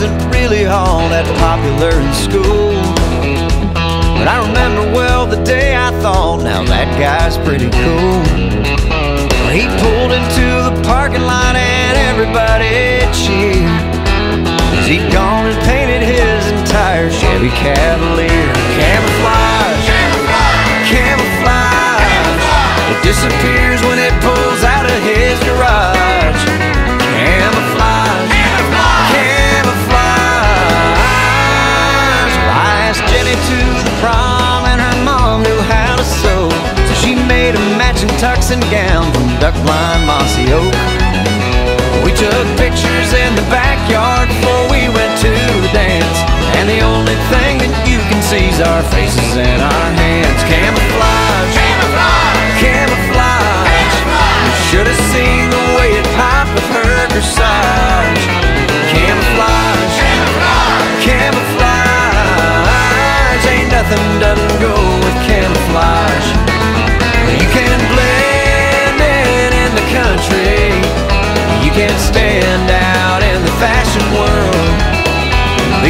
wasn't really all that popular in school. But I remember well the day I thought, now that guy's pretty cool. He pulled into the parking lot and everybody cheered. Cause he'd gone and painted his entire Chevy Cavalier. flaxen gown from duck blind mossy oak. We took pictures in the backyard before we went to the dance. And the only thing that you can see is our faces and our hands. Camouflage, camouflage, camouflage. camouflage. You should have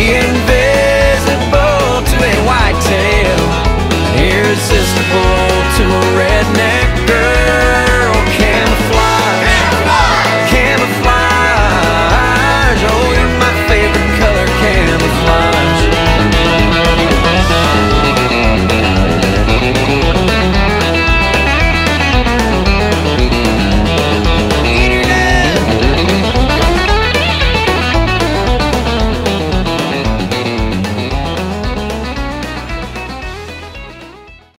Being